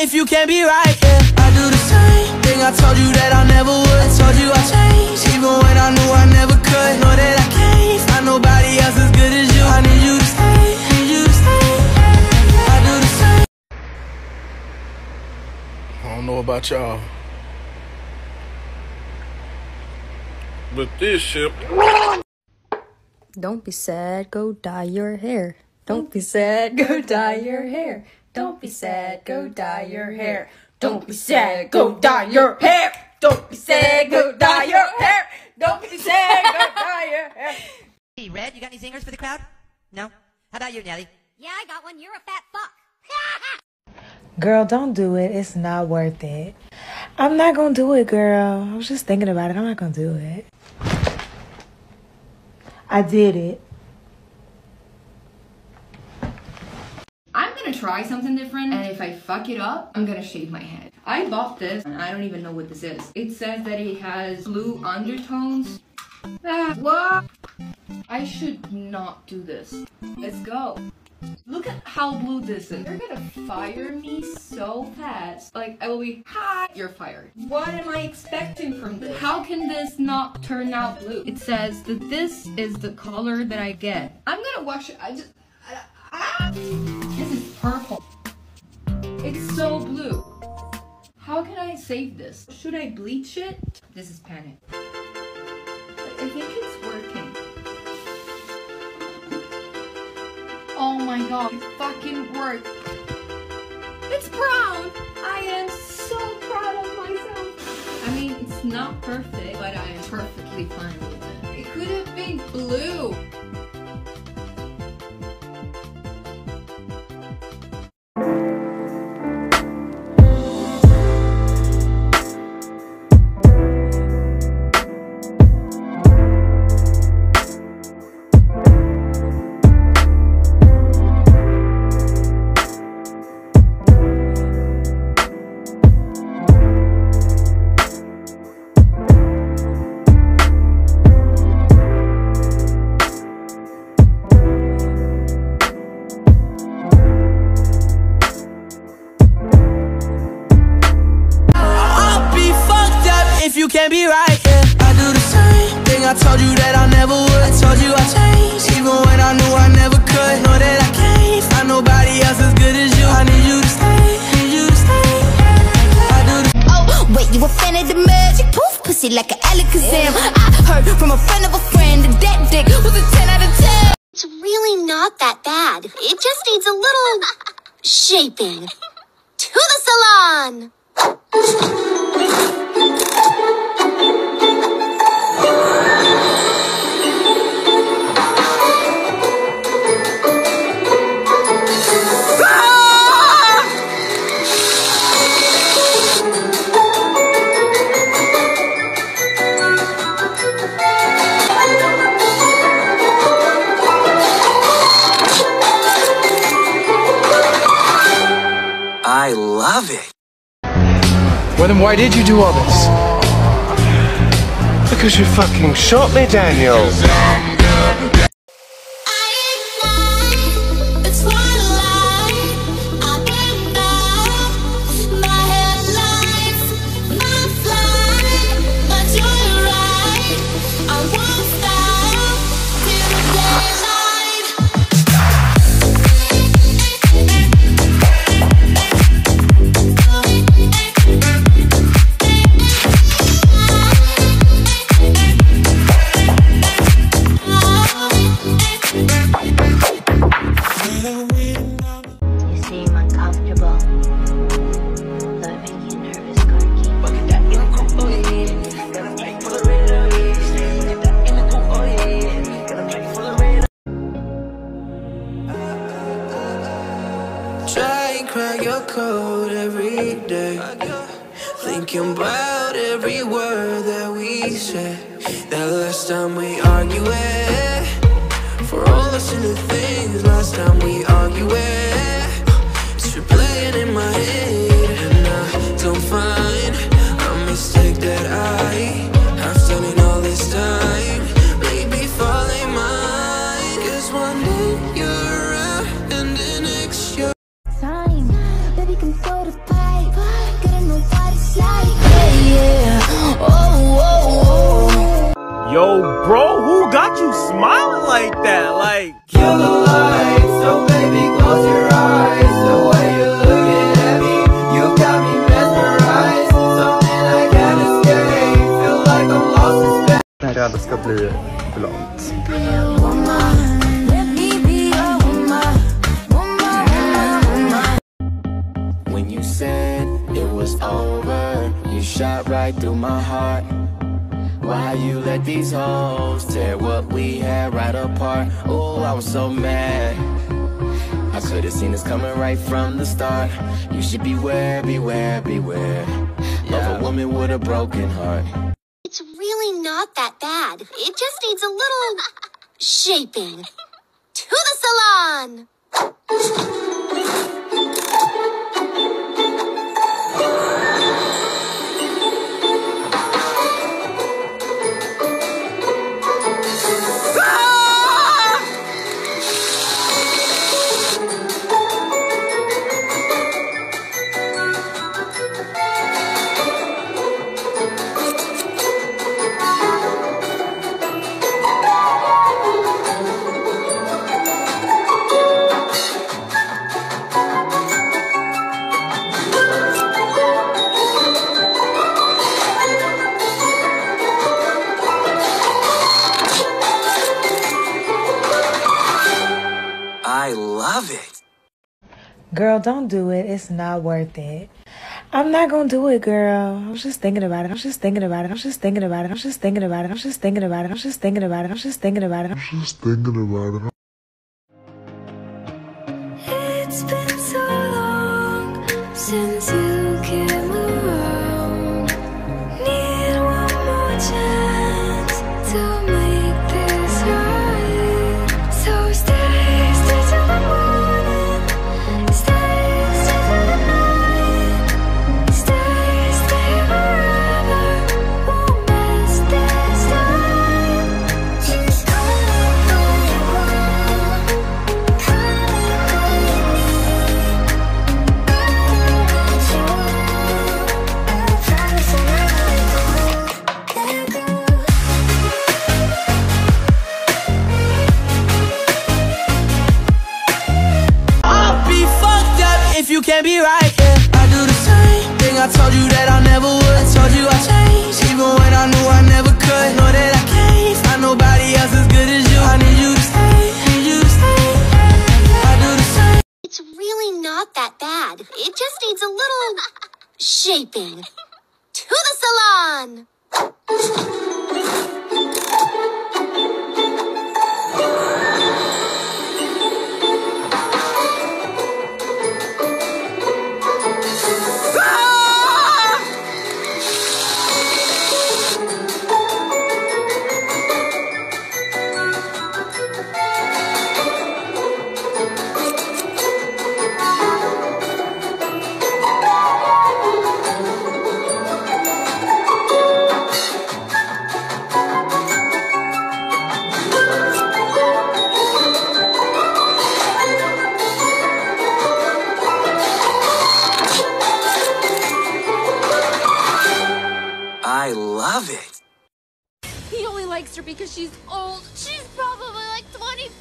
if you can't be right, yeah. I do the same thing I told you that I never would. I told you I changed, even when I knew I never could. Know that I can't find nobody else as good as you. I need you to stay, need you to stay. I do the same. I don't know about y'all. But this shit. Don't be sad, go dye your hair. Don't be sad, go dye your hair. Don't be sad, go dye your hair. Don't be sad, go dye your hair. Don't be sad, go dye your hair. Don't be sad, go dye your hair. Hey, Red, you got any zingers for the crowd? No? How about you, Nelly? Yeah, I got one. You're a fat fuck. Girl, don't do it. It's not worth it. I'm not gonna do it, girl. I was just thinking about it. I'm not gonna do it. I did it. I'm gonna try something different, and if I fuck it up, I'm gonna shave my head. I bought this, and I don't even know what this is. It says that it has blue undertones. Ah, what? I should not do this. Let's go. Look at how blue this is. They're gonna fire me so fast. Like, I will be, hi, you're fired. What am I expecting from this? How can this not turn out blue? It says that this is the color that I get. I'm gonna wash it. I just, purple. It's so blue. How can I save this? Should I bleach it? This is panic. I think it's working. Oh my god, it fucking worked. It's brown! I am so proud of myself. I mean, it's not perfect, but I am perfectly fine with it. It could have been blue. Be right, yeah. I do the same thing I told you that I never would. I told you I changed, even when I knew I never could. Know that I can't find nobody else as good as you. I need you to stay, need you to stay. I do the Oh, wait, you a fan of the magic? Poof, pussy like an Alakazam. I heard from a friend of a friend that that dick was a 10 out of 10. It's really not that bad. It just needs a little shaping. To the salon! Why did you do all this? Because you fucking shot me, Daniel. You seem uncomfortable. Does that make you nervous, Corky? Try and crack your code every day. Thinking about every word that we said. That last time we argued. For all the silly things last time we argued. It's replaying in my head. And I don't find Den ska bli blont. When you said it was over, you shot right through my heart. Why you let these hoes tear what we had right apart? Oh, I was so mad. I could have seen this coming right from the start. You should beware, beware, beware. Love a woman with a broken heart. Really not that bad. It just needs a little shaping. To the salon! Girl, don't do it. It's not worth it. I'm not gonna do it, girl. I was just thinking about it. I was just thinking about it. I was just thinking about it. I was just thinking about it. I was just thinking about it. I was just thinking about it. I was just thinking about it. I was just thinking about it. I told you that I never would. I told you I changed, even when I knew I never could. Know that I can't find nobody else as good as you. I need you to stay, need you to stay. I do the same. It's really not that bad. It just needs a little shaping. To the salon! Only likes her because she's old. She's probably like 25.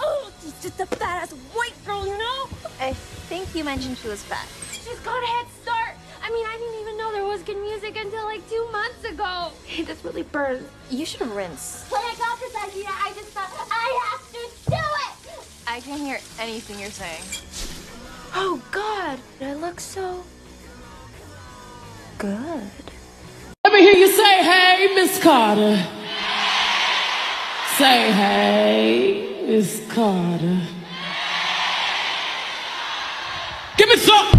Oh, she's just a fat ass white girl, you know? I think you mentioned she was fat. She's got a head start. I mean, I didn't even know there was good music until like two months ago. Hey, this really burns. You should rinse. When I got this idea, I just thought I have to do it. I can't hear anything you're saying. Oh God, I look so good. Let me hear you say, hey, Miss Carter. Say, hey, Miss Carter. Give me some.